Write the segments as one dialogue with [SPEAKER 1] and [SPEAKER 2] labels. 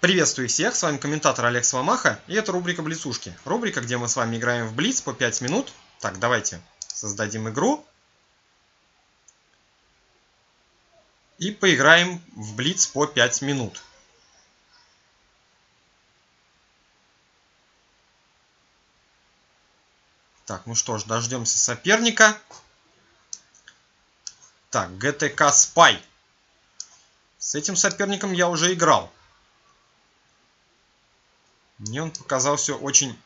[SPEAKER 1] Приветствую всех, с вами комментатор Олег Свамаха, и это рубрика Блицушки. Рубрика, где мы с вами играем в Блиц по 5 минут. Так, давайте создадим игру. И поиграем в Блиц по 5 минут. Так, ну что ж, дождемся соперника. Так, GTK Spy. С этим соперником я уже играл. Мне он показался очень,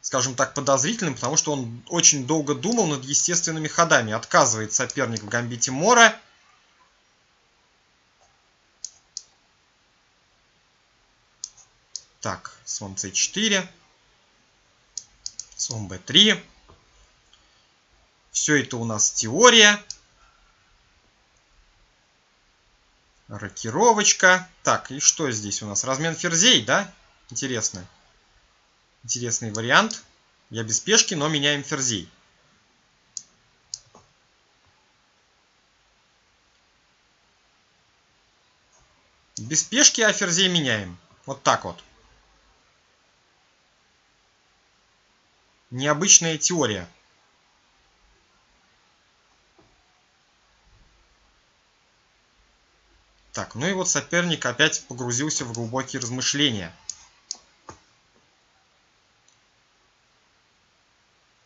[SPEAKER 1] скажем так, подозрительным, потому что он очень долго думал над естественными ходами. Отказывает соперник в гамбите Мора. Так, слон c4. Слон b3. Все это у нас теория. Рокировочка. Так, и что здесь у нас? Размен ферзей, да? Интересно. Интересный вариант. Я без пешки, но меняем ферзей. Без пешки, а ферзей меняем. Вот так вот. Необычная теория. Так, ну и вот соперник опять погрузился в глубокие размышления.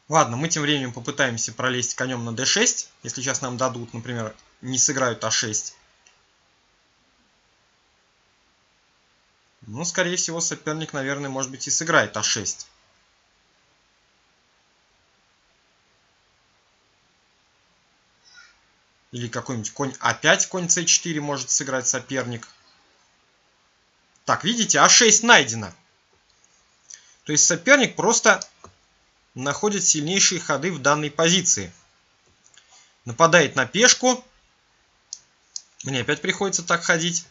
[SPEAKER 1] Ладно, мы тем временем попытаемся пролезть конем на d6. Если сейчас нам дадут, например, не сыграют а6. Ну, скорее всего, соперник, наверное, может быть и сыграет а6. Или какой-нибудь конь А5, конь С4 может сыграть соперник. Так, видите, А6 найдено. То есть соперник просто находит сильнейшие ходы в данной позиции. Нападает на пешку. Мне опять приходится так ходить.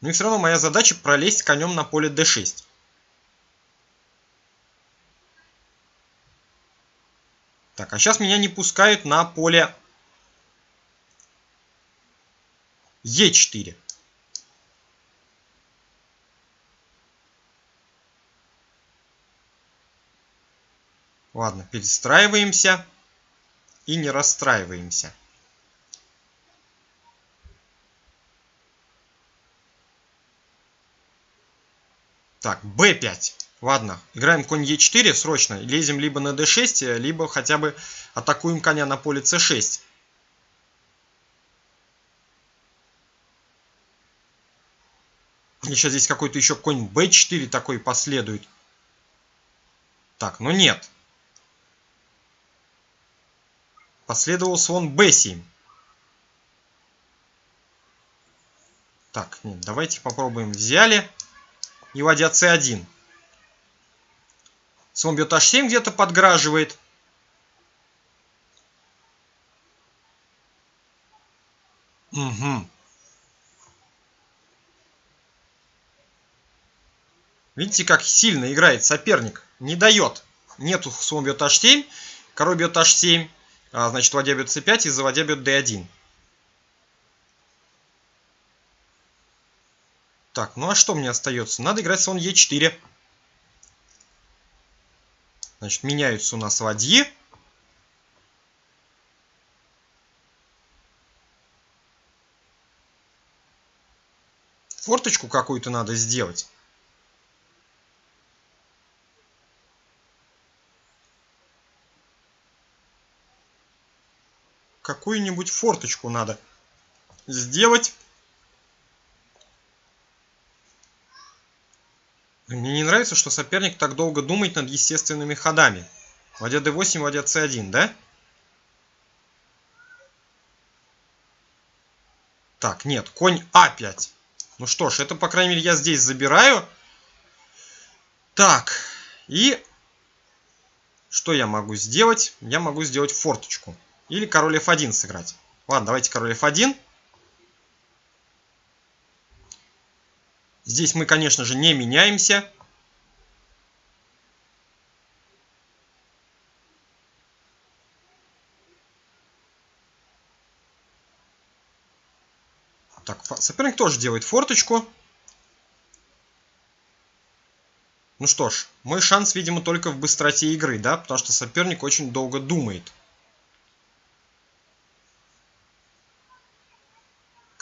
[SPEAKER 1] Но и все равно моя задача пролезть конем на поле d6. Так, а сейчас меня не пускают на поле Е4. Ладно, перестраиваемся и не расстраиваемся. Так, b5. Ладно, играем конь Е4 срочно. Лезем либо на d6, либо хотя бы атакуем коня на поле c6. Или сейчас здесь какой-то еще конь b4 такой последует. Так, ну нет. Последовал слон b7. Так, нет, давайте попробуем взяли. И ладья c1. Слон бьет h7 где-то подграживает. Угу. Видите, как сильно играет соперник. Не дает. Нету слон бьет h7, король бьет h7, а, значит ладья бьет c5 и за ладья бьет d1. Так, ну а что мне остается? Надо играть слон e4. Значит, меняются у нас ладьи. Форточку какую-то надо сделать. Какую-нибудь форточку надо сделать. Мне не нравится, что соперник так долго думает над естественными ходами. Ладья d8, ладья c1, да? Так, нет, конь а5. Ну что ж, это, по крайней мере, я здесь забираю. Так, и что я могу сделать? Я могу сделать форточку. Или король f1 сыграть. Ладно, давайте король f1. Здесь мы, конечно же, не меняемся. Так, соперник тоже делает форточку. Ну что ж, мой шанс, видимо, только в быстроте игры, да? Потому что соперник очень долго думает.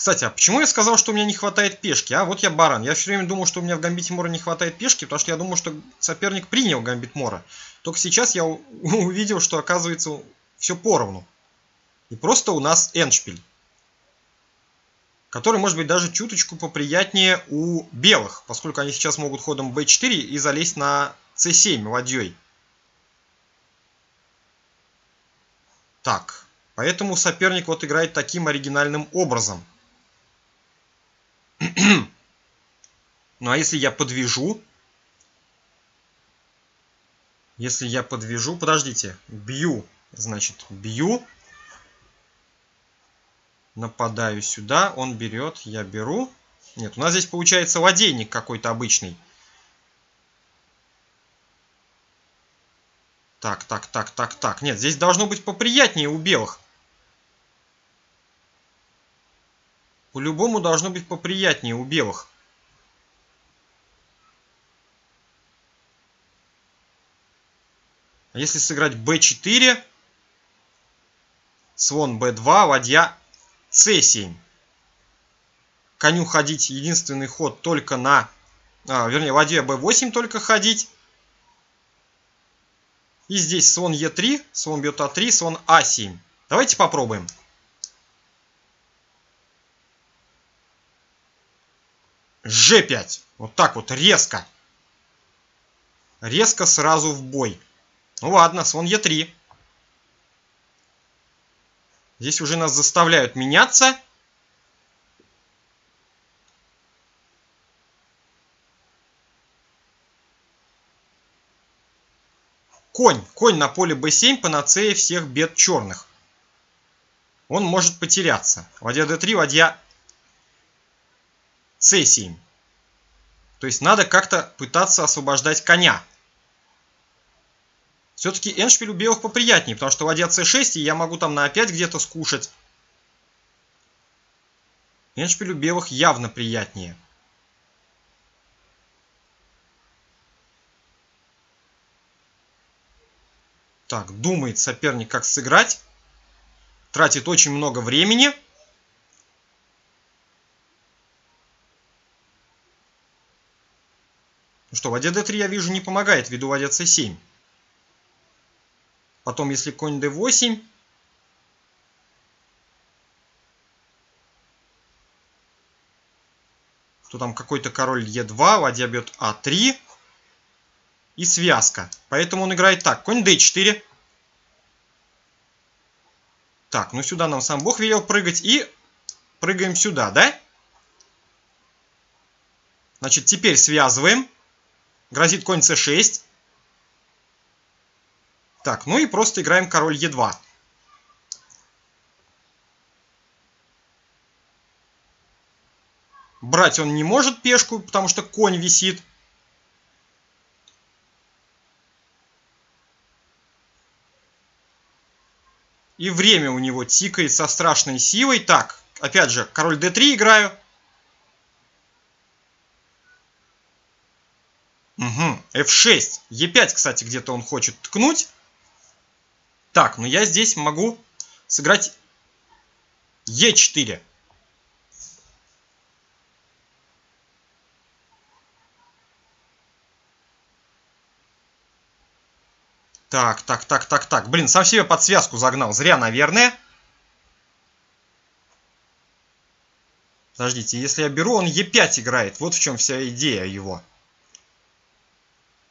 [SPEAKER 1] Кстати, а почему я сказал, что у меня не хватает пешки? А вот я баран. Я все время думал, что у меня в гамбите Мора не хватает пешки, потому что я думал, что соперник принял гамбит Мора. Только сейчас я увидел, что оказывается все поровну. И просто у нас эншпиль. Который может быть даже чуточку поприятнее у белых, поскольку они сейчас могут ходом b4 и залезть на c7 ладьей. Так, поэтому соперник вот играет таким оригинальным образом – ну а если я подвяжу? Если я подвяжу, подождите, бью, значит, бью. Нападаю сюда, он берет, я беру. Нет, у нас здесь получается ладейник какой-то обычный. Так, так, так, так, так. Нет, здесь должно быть поприятнее у белых. По-любому должно быть поприятнее у белых. А если сыграть b4, слон b2, ладья c7. Коню ходить единственный ход только на... А, вернее, ладья b8 только ходить. И здесь слон e3, слон бьет а3, слон а7. Давайте попробуем. G5. Вот так вот, резко. Резко сразу в бой. Ну ладно, слон Е3. Здесь уже нас заставляют меняться. Конь. Конь на поле b7 панацея всех бед черных. Он может потеряться. Ладья d3, ладья c7. То есть надо как-то пытаться освобождать коня. Все-таки эншпиль у белых поприятнее, потому что ладья c6, и я могу там на опять где-то скушать. Эншпиль у белых явно приятнее. Так, думает соперник, как сыграть. Тратит очень много времени. Что, ладья d3 я вижу не помогает ввиду ладья c7. Потом, если конь d8, то там какой-то король e2, ладья бьет а3 и связка. Поэтому он играет так. Конь d4. Так, ну сюда нам сам бог велел прыгать. И прыгаем сюда, да? Значит, теперь связываем. Грозит конь c6. Так, ну и просто играем король e2. Брать он не может пешку, потому что конь висит. И время у него тикает со страшной силой. Так, опять же, король d3 играю. Угу, f6. e5, кстати, где-то он хочет ткнуть. Так, ну я здесь могу сыграть e4. Так, так, так, так, так. Блин, сам себе под связку загнал. Зря, наверное. Подождите, если я беру, он Е5 играет. Вот в чем вся идея его.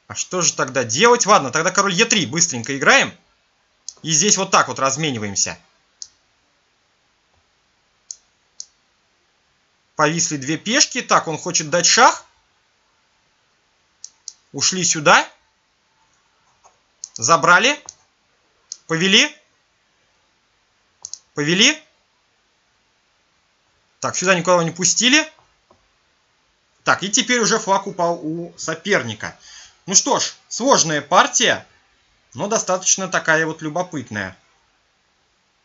[SPEAKER 1] А что же тогда делать? Ладно, тогда король Е3 быстренько играем. И здесь вот так вот размениваемся. Повисли две пешки. Так, он хочет дать шах. Ушли сюда. Забрали. Повели. Повели. Так, сюда никого не пустили. Так, и теперь уже флаг упал у соперника. Ну что ж, сложная партия, но достаточно такая вот любопытная.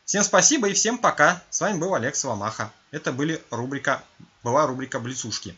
[SPEAKER 1] Всем спасибо и всем пока. С вами был Олег Соломаха. Это были рубрика, была рубрика Блицушки.